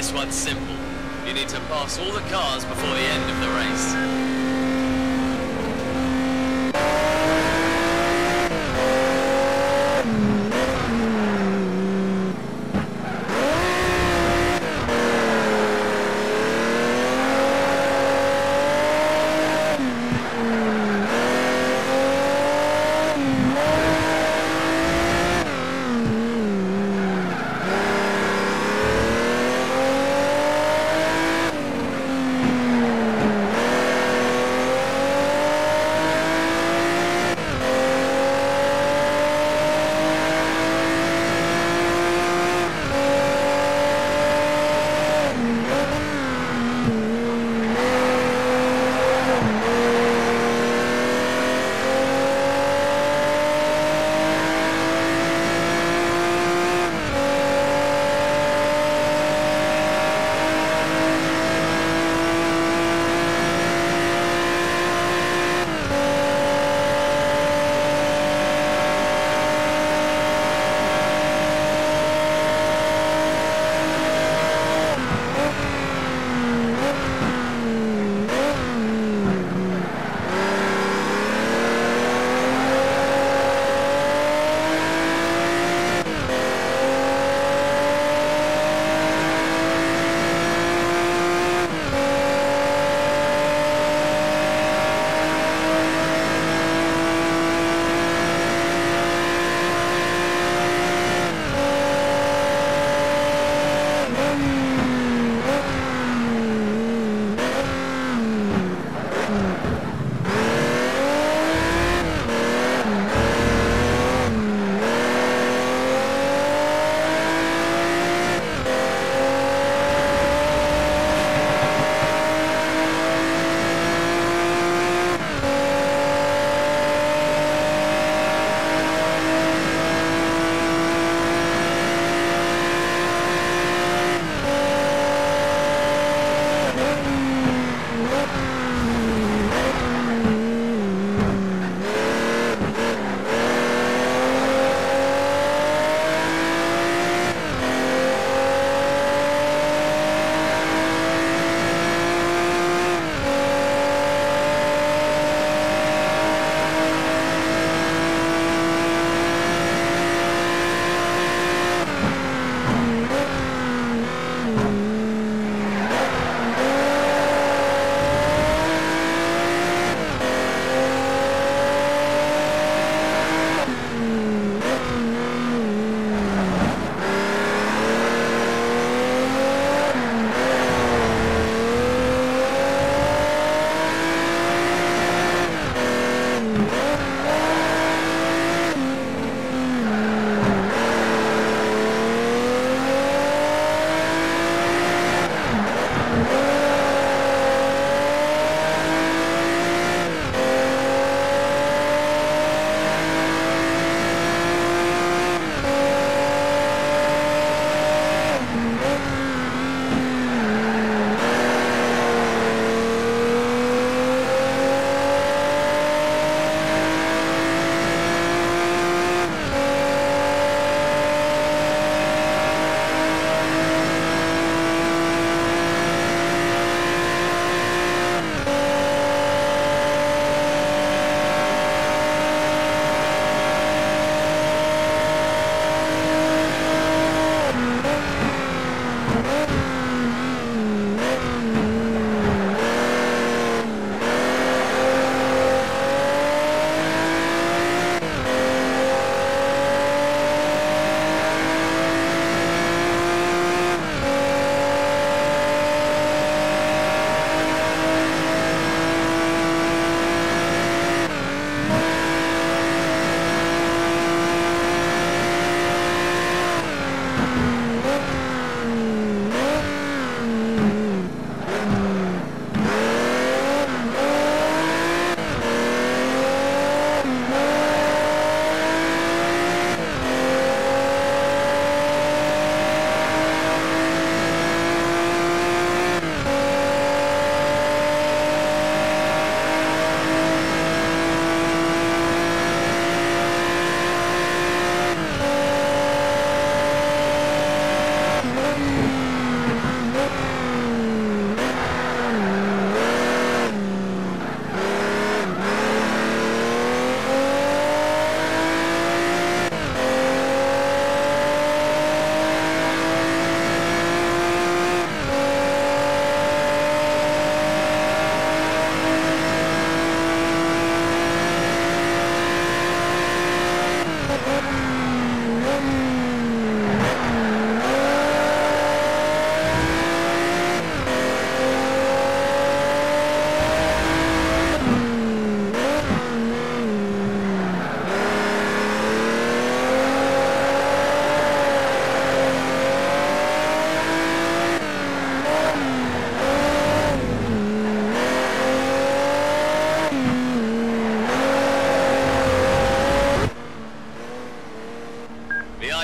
This one's simple. You need to pass all the cars before the end of the race.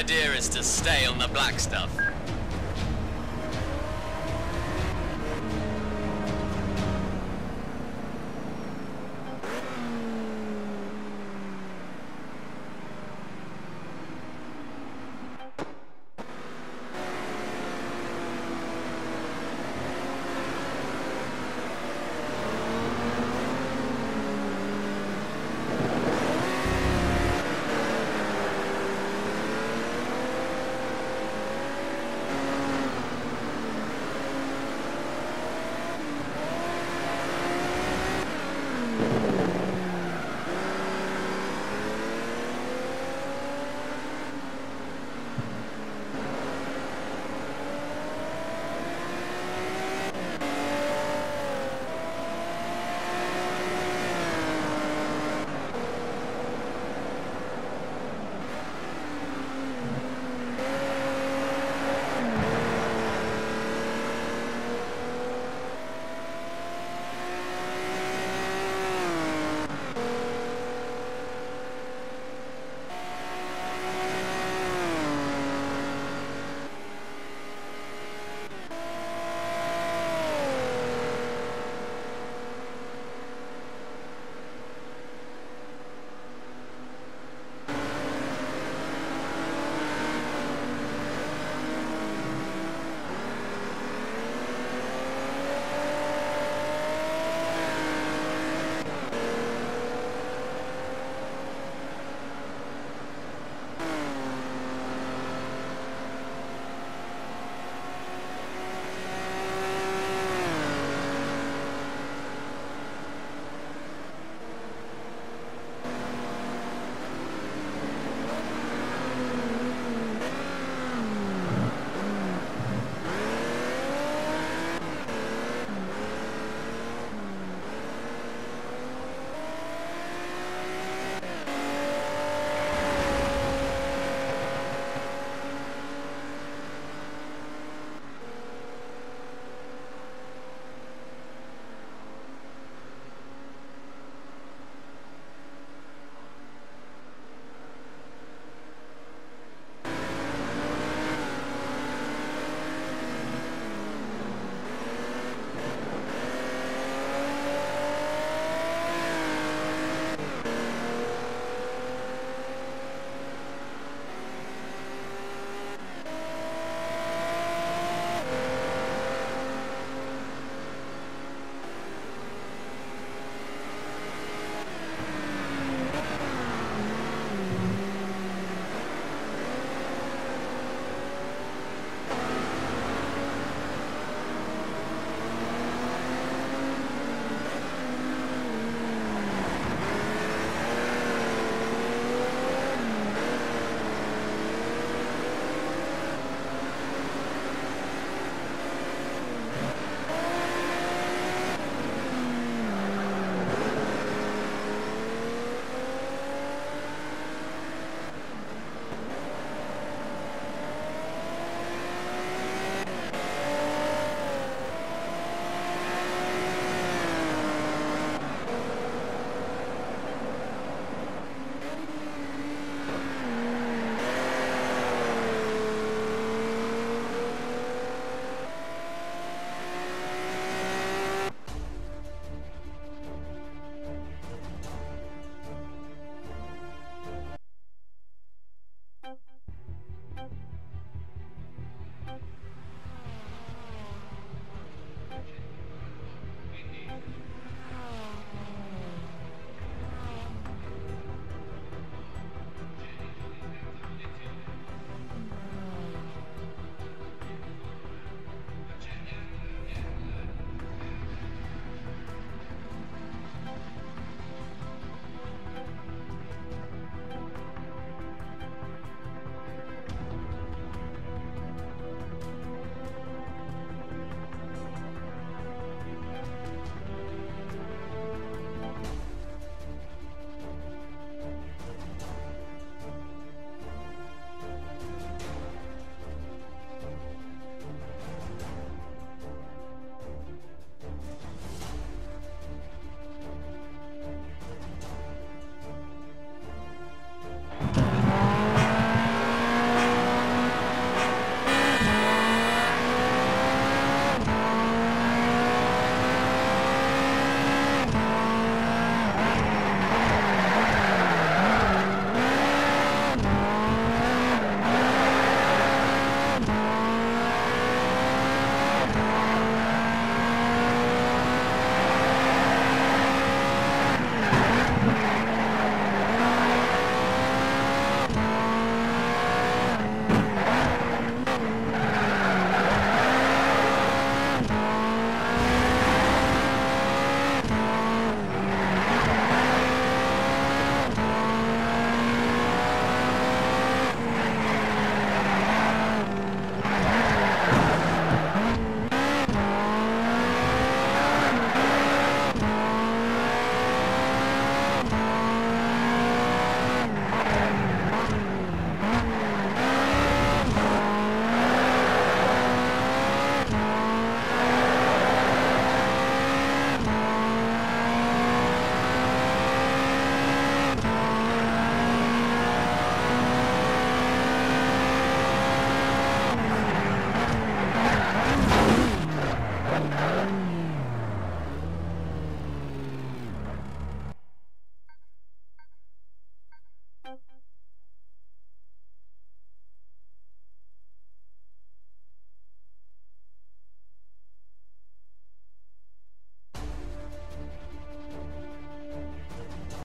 idea is to stay on the black stuff.